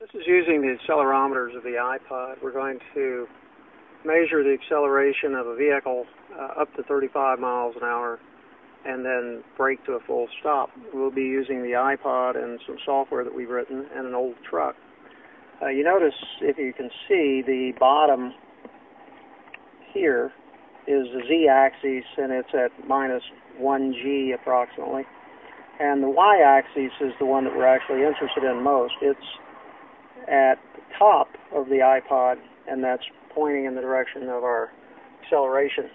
This is using the accelerometers of the iPod. We're going to measure the acceleration of a vehicle uh, up to 35 miles an hour and then brake to a full stop. We'll be using the iPod and some software that we've written and an old truck. Uh, you notice, if you can see, the bottom here is the z-axis and it's at minus 1g approximately. And the y-axis is the one that we're actually interested in most. It's at the top of the iPod and that's pointing in the direction of our acceleration.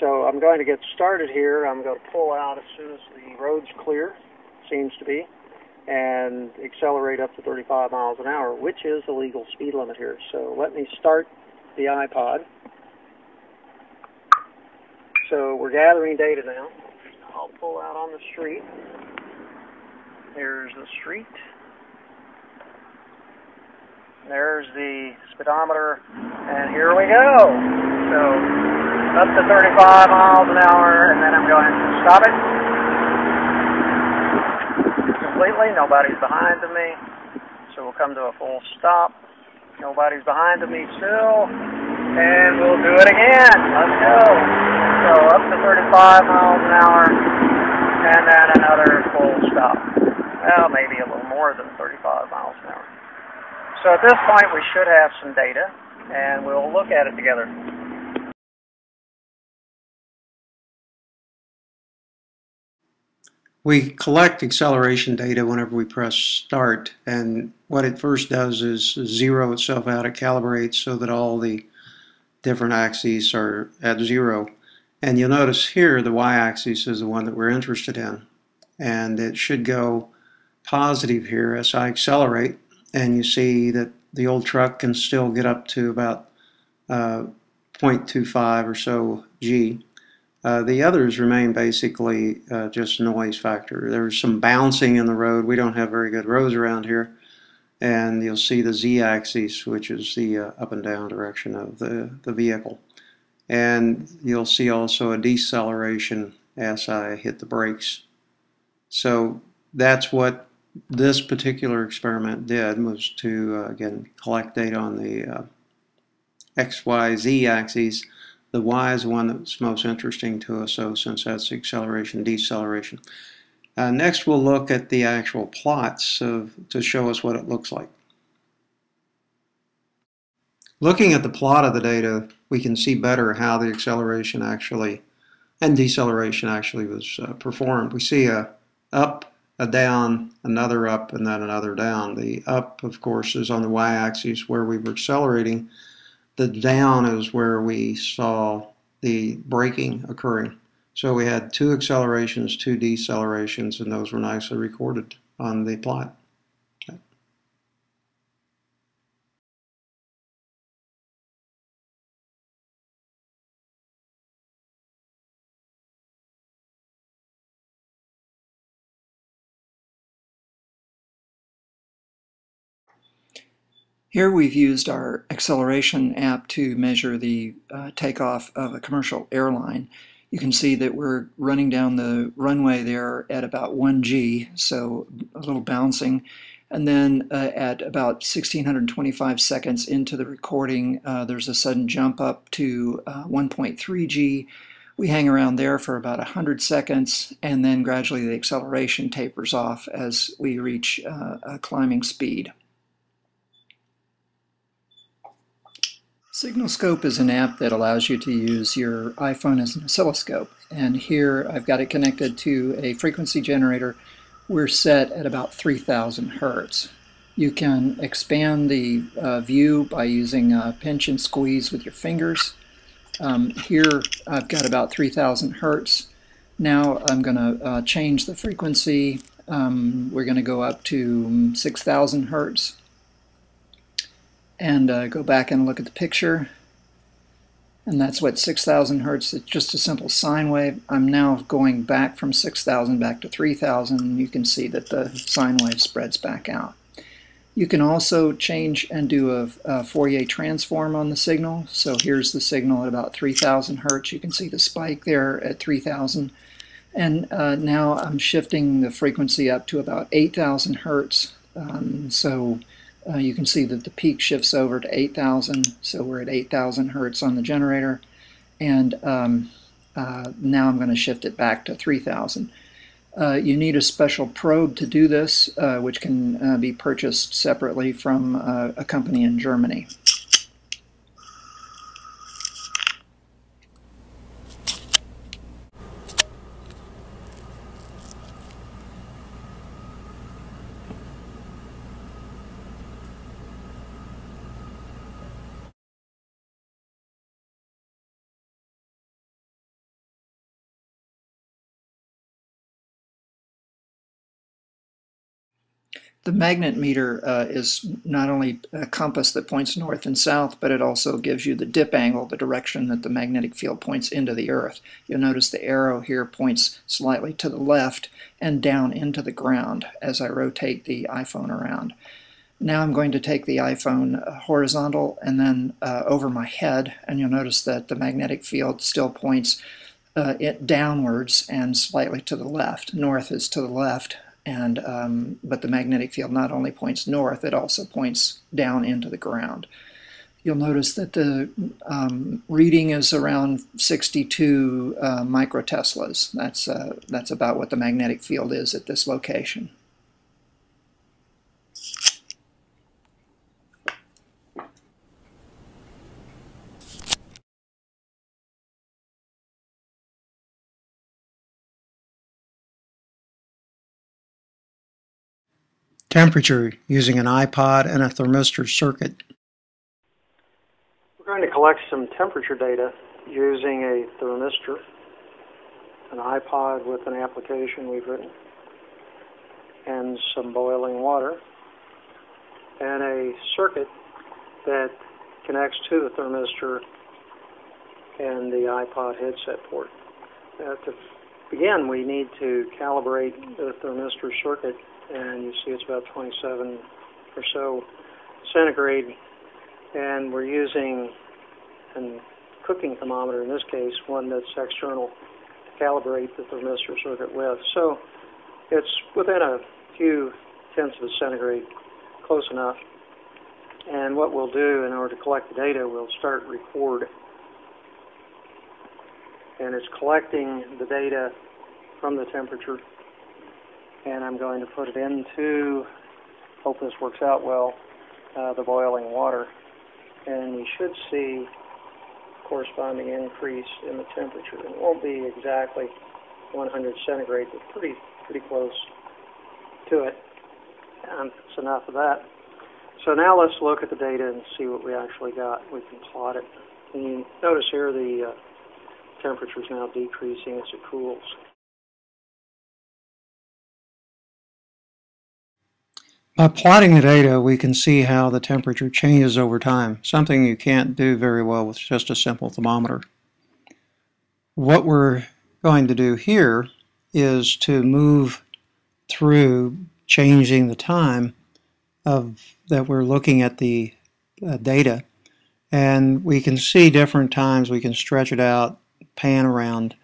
So I'm going to get started here. I'm going to pull out as soon as the road's clear, seems to be, and accelerate up to 35 miles an hour, which is the legal speed limit here. So let me start the iPod. So we're gathering data now. I'll pull out on the street. There's the street. There's the speedometer, and here we go. So up to 35 miles an hour, and then I'm going to stop it completely. Nobody's behind me, so we'll come to a full stop. Nobody's behind me still, and we'll do it again. Let's go. So up to 35 miles an hour, and then another full stop. Well, maybe a little more than 35 miles an hour. So at this point, we should have some data, and we'll look at it together. We collect acceleration data whenever we press start, and what it first does is zero itself out. It calibrates so that all the different axes are at zero. And you'll notice here the y-axis is the one that we're interested in. And it should go positive here as I accelerate. And you see that the old truck can still get up to about uh, 0.25 or so G. Uh, the others remain basically uh, just noise factor. There's some bouncing in the road. We don't have very good roads around here. And you'll see the z-axis, which is the uh, up and down direction of the, the vehicle. And you'll see also a deceleration as I hit the brakes. So that's what this particular experiment did, was to, uh, again, collect data on the uh, x, y, z axes the y is the one that's most interesting to us, so since that's acceleration, deceleration. Uh, next, we'll look at the actual plots of, to show us what it looks like. Looking at the plot of the data, we can see better how the acceleration actually and deceleration actually was uh, performed. We see a up, a down, another up, and then another down. The up, of course, is on the y-axis where we were accelerating, the down is where we saw the braking occurring. So we had two accelerations, two decelerations, and those were nicely recorded on the plot. Here we've used our acceleration app to measure the uh, takeoff of a commercial airline. You can see that we're running down the runway there at about 1G, so a little bouncing. And then uh, at about 1625 seconds into the recording, uh, there's a sudden jump up to uh, 1.3G. We hang around there for about 100 seconds, and then gradually the acceleration tapers off as we reach uh, a climbing speed. Signalscope is an app that allows you to use your iPhone as an oscilloscope. And here I've got it connected to a frequency generator. We're set at about 3000 hertz. You can expand the uh, view by using a pinch and squeeze with your fingers. Um, here I've got about 3000 hertz. Now I'm going to uh, change the frequency. Um, we're going to go up to 6000 hertz and uh, go back and look at the picture. And that's what 6,000 hertz, it's just a simple sine wave. I'm now going back from 6,000 back to 3,000, and you can see that the sine wave spreads back out. You can also change and do a, a Fourier transform on the signal. So here's the signal at about 3,000 hertz. You can see the spike there at 3,000. And uh, now I'm shifting the frequency up to about 8,000 hertz. Um, so uh, you can see that the peak shifts over to 8,000, so we're at 8,000 hertz on the generator. And um, uh, now I'm going to shift it back to 3,000. Uh, you need a special probe to do this, uh, which can uh, be purchased separately from uh, a company in Germany. The magnetometer uh, is not only a compass that points north and south, but it also gives you the dip angle, the direction that the magnetic field points into the Earth. You'll notice the arrow here points slightly to the left and down into the ground as I rotate the iPhone around. Now I'm going to take the iPhone uh, horizontal and then uh, over my head, and you'll notice that the magnetic field still points uh, it downwards and slightly to the left. North is to the left, and um, but the magnetic field not only points north, it also points down into the ground. You'll notice that the um, reading is around 62 uh, microteslas. That's uh, that's about what the magnetic field is at this location. Temperature using an iPod and a thermistor circuit. We're going to collect some temperature data using a thermistor, an iPod with an application we've written, and some boiling water, and a circuit that connects to the thermistor and the iPod headset port. To begin, we need to calibrate the thermistor circuit and you see it's about 27 or so centigrade. And we're using a cooking thermometer in this case, one that's external to calibrate the thermistor circuit with. So it's within a few tenths of a centigrade, close enough. And what we'll do in order to collect the data, we'll start record. And it's collecting the data from the temperature and I'm going to put it into, hope this works out well, uh, the boiling water. And you should see corresponding increase in the temperature. It won't be exactly 100 centigrade, but pretty, pretty close to it. And it's enough of that. So now let's look at the data and see what we actually got. We can plot it. And you notice here the uh, temperature is now decreasing as it cools. By plotting the data, we can see how the temperature changes over time, something you can't do very well with just a simple thermometer. What we're going to do here is to move through changing the time of that we're looking at the uh, data and we can see different times we can stretch it out pan around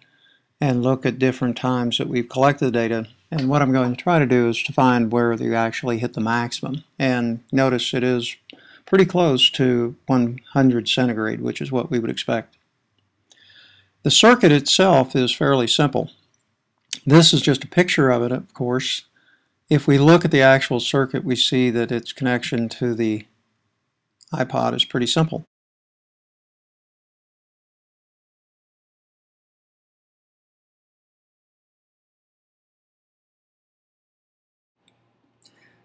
and look at different times that we've collected the data and what I'm going to try to do is to find where you actually hit the maximum. And notice it is pretty close to 100 centigrade, which is what we would expect. The circuit itself is fairly simple. This is just a picture of it, of course. If we look at the actual circuit, we see that its connection to the iPod is pretty simple.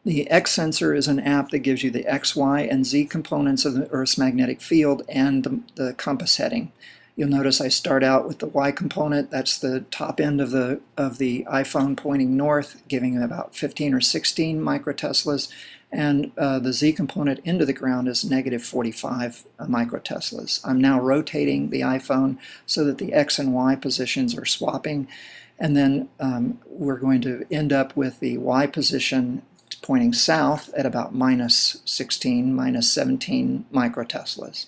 The X sensor is an app that gives you the X, Y, and Z components of the Earth's magnetic field and the, the, compass heading. You'll notice I start out with the Y component. That's the top end of the of the iPhone pointing north, giving about 15 or 16 microteslas. And uh, the Z component into the ground is negative 45 uh, microteslas. I'm now rotating the iPhone so that the X and Y positions are swapping. And then um, we're going to end up with the Y position pointing south at about minus 16, minus 17 microteslas.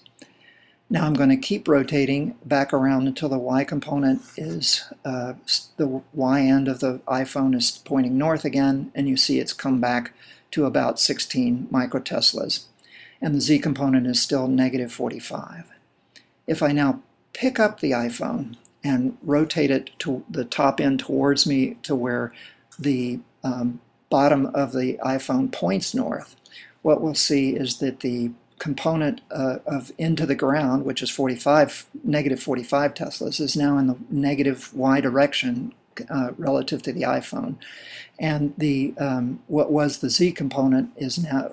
Now I'm going to keep rotating back around until the Y component is, uh, the Y end of the iPhone is pointing north again, and you see it's come back to about 16 microteslas, and the Z component is still negative 45. If I now pick up the iPhone and rotate it to the top end towards me to where the um, bottom of the iPhone points north, what we'll see is that the component uh, of into the ground, which is 45, negative 45 teslas, is now in the negative y direction uh, relative to the iPhone, and the um, what was the z component is now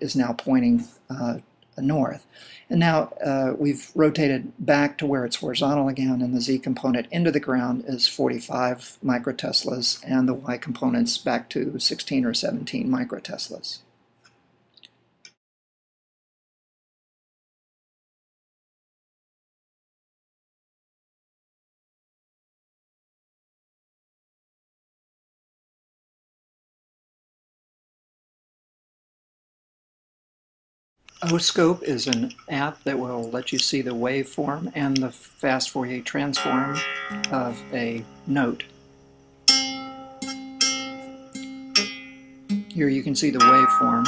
is now pointing uh, north. And now uh, we've rotated back to where it's horizontal again, and the z component into the ground is 45 microteslas, and the y component's back to 16 or 17 microteslas. OScope is an app that will let you see the waveform and the fast Fourier transform of a note. Here you can see the waveform.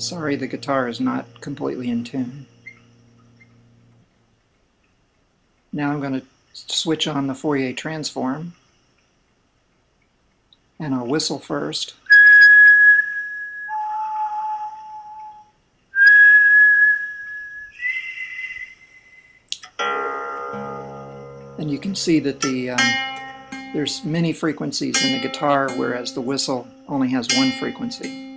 Sorry, the guitar is not completely in tune. Now I'm going to switch on the Fourier transform and I'll whistle first. And you can see that the um, there's many frequencies in the guitar, whereas the whistle only has one frequency.